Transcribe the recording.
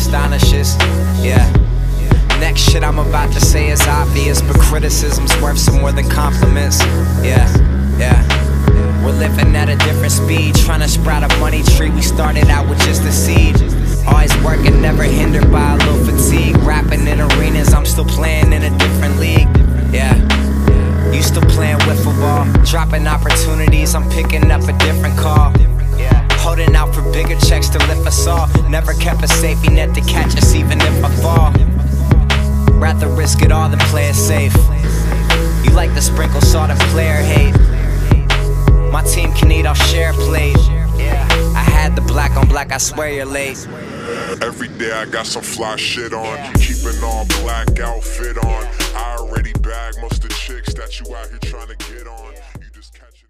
astonishes. Yeah. Next shit I'm about to say is obvious, but criticism's worth some more than compliments. Yeah, yeah. We're living at a different speed, trying to sprout a money tree. We started out with just a seed. Always working, never hindered by a little fatigue. Rapping in arenas, I'm still playing in a different league. Yeah. Used to playing wiffle ball, dropping opportunities. I'm picking up a different call. To lift us all. Never kept a safety net to catch us, even if I fall. Rather risk it all than play it safe. You like to sprinkle salt and player hate. My team can eat, I'll share a plate. I had the black on black, I swear you're late. Every day I got some fly shit on. Keeping all black outfit on. I already bag most of the chicks that you out here trying to get on. You just catch